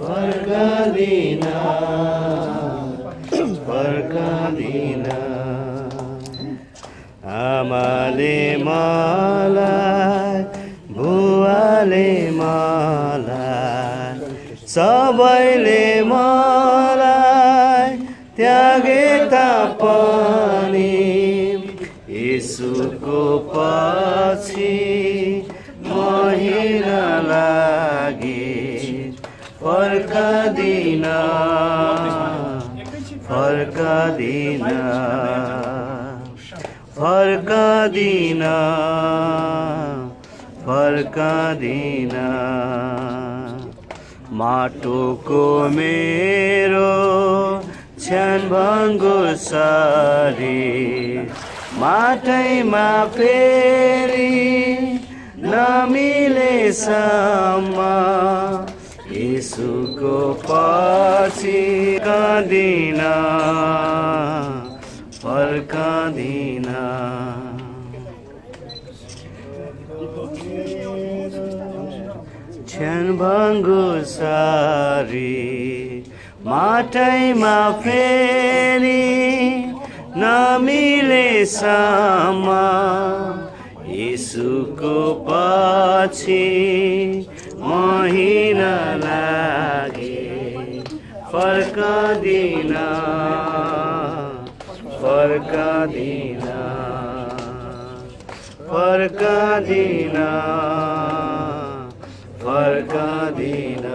फर्कादिन फर्कादिन आमाले मलाई बुवाले मलाई सबैले मलाई त्यागे तापनि यसुको पछि महिन फर्कादिन फर्कादिन फर्कादिन फर्कादिन माटोको मेरो क्षणभङ्गो शरीर माटैमा फेरि नमिलेसम्म यसुको पछि काँदिन फर्कादिन क्षणभङ्गो सारी माटैमा फेरि नमिलेसम्म यसुको पछि महिन लागे। फर्कादिन फर्कादिन फर्कादिन फर्कादिन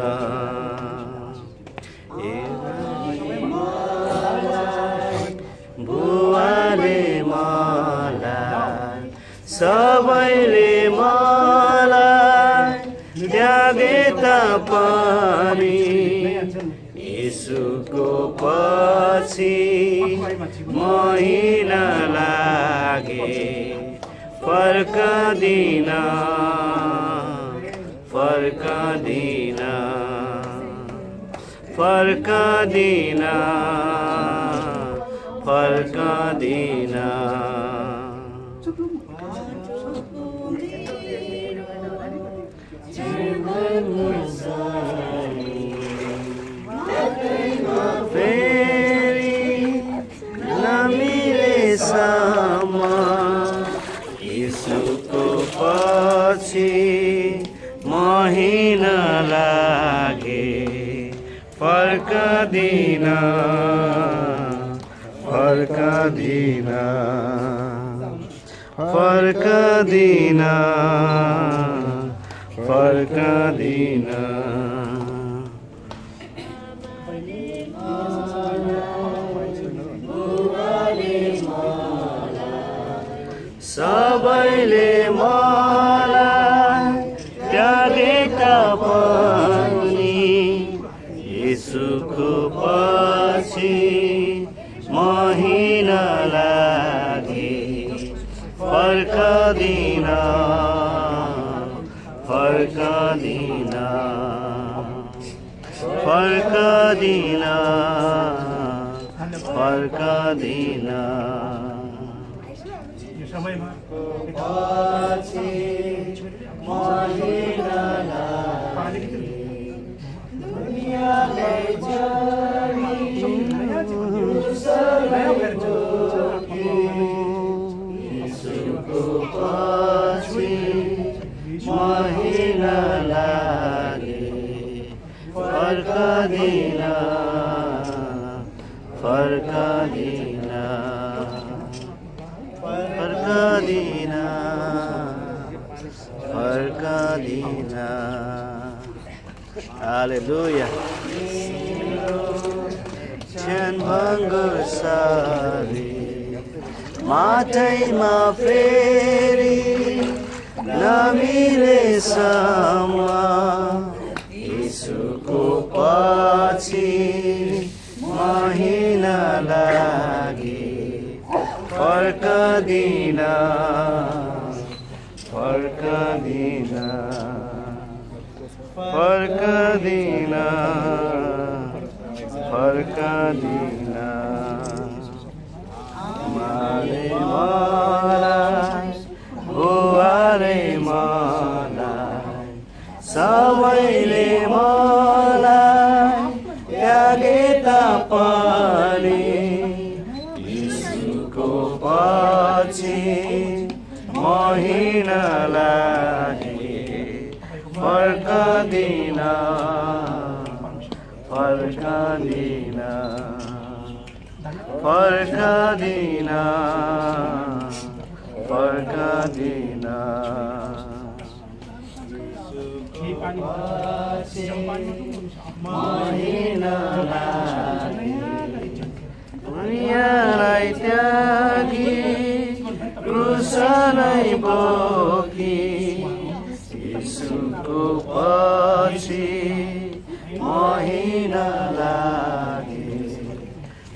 बुवाले मलाई আছি মহিনা লাগে ফরকাদিনা ফরকাদিনা ফরকাদিনা ফরকাদিনা কাদিনা ফরকাদিনা ফরকাদিনা ফরকাদিনা ফরকাদিনা ফরকাদিনা ফরকাদিনা ফরকাদিনা। সবাই फर्कादिन फर्कादिन फर्कादिन फर्कादिन हालेलुया क्षणभङ्गो सारी माटैमा फेरि नमिलेसम्म यसुको পছি মাহিনা লাগে। ফরকা দিনা ফরকা দিনা ফরকা দিনা ফরকা দিনা মারে মারা ফরকা দিনা ফরকা দিনা ফরকা দিনা ফরকা দিনা দুনিয়া রাইতা কি ক্রুসানাইব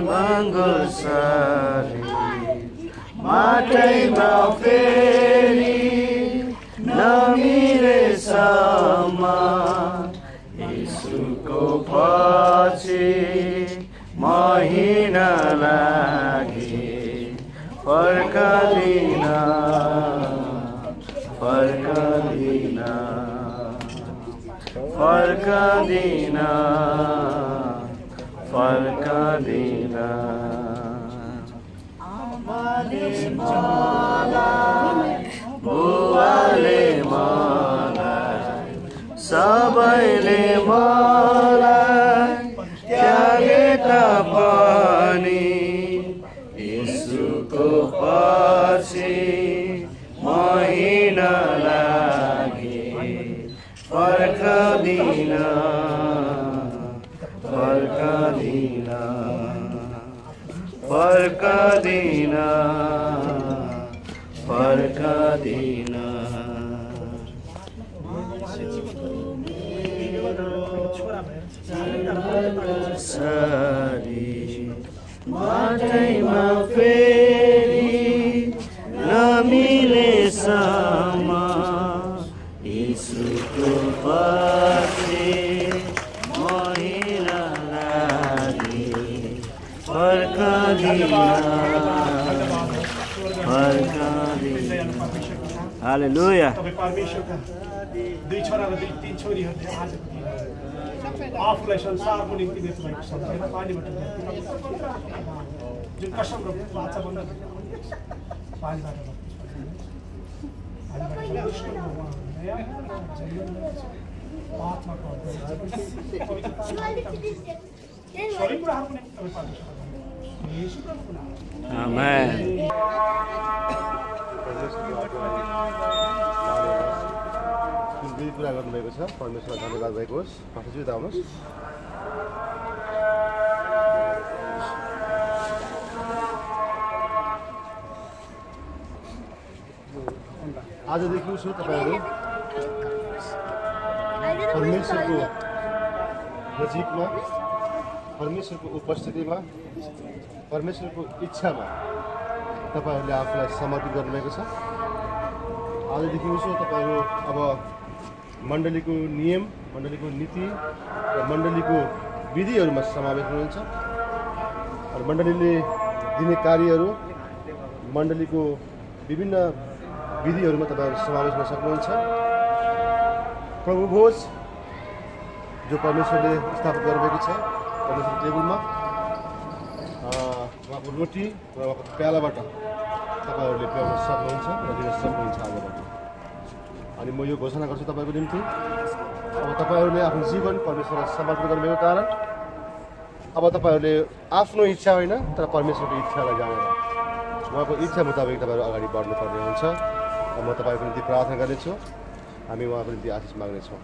Cerbango sari. Mataiमा फेरि नमिरेसम्म यीशुको पछि महिना लागि फर्कदिन फर्कदिन फर्कदिन farka dina amare mola buale mala, sabai mala. फर्कदिन फर्कदिन sorry माटैमा फेरि हालेलुया तपाईँ परमेश्वरका दुई छोरा र दुई तिन छोरीहरू थियो आजको दिन आफूलाई संसारको निम्ति व्यक्त भएको छ पानीबाट जुन कसम र बाचा बन्न पानीबाट आत्माको सबै कुराहरूको निम्ति तपाईँ परमेश्वर Amen. दुई कुरा गर्नुभएको छ। परमेश्वरलाई धन्यवाद भएको होस् प्रफुजित आउनुहोस् आजदेखि उसो तपाईँहरू। परमेश्वरको नजिकमा परमेश्वरको उपस्थितिमा परमेश्वरको इच्छामा तपाईँहरूले आफूलाई समर्पित गर्नुभएको छ? आजदेखि उसो तपाईँहरू अब मण्डलीको नियम मण्डलीको नीति र मण्डलीको विधिहरूमा समावेश हुनुहुन्छ। र मण्डलीले दिने कार्यहरू मण्डलीको विभिन्न विधिहरूमा तपाईँहरू समावेश हुन सक्नुहुन्छ। प्रभुभोज जो परमेश्वरले स्थापित गर्नुभएको छ परमेश्वर टेबलमा। रोटी र प्यालाबाट तपाईँहरूले प्याउन सक्नुहुन्छ र दिन सक्नुहुन्छ आजबाट। अनि म यो घोषणा गर्छु तपाईँको निम्ति। अब तपाईँहरूले आफ्नो जीवन परमेश्वरलाई समर्पण गर्नुभएको कारण अब तपाईँहरूले आफ्नो इच्छा होइन तर परमेश्वरको इच्छालाई जानेर उहाँको इच्छा मुताबिक तपाईँहरू अगाडि बढ्नुपर्ने हुन्छ। म तपाईँको निम्ति प्रार्थना गर्नेछु। हामी उहाँको निम्ति आशिष माग्नेछौँ।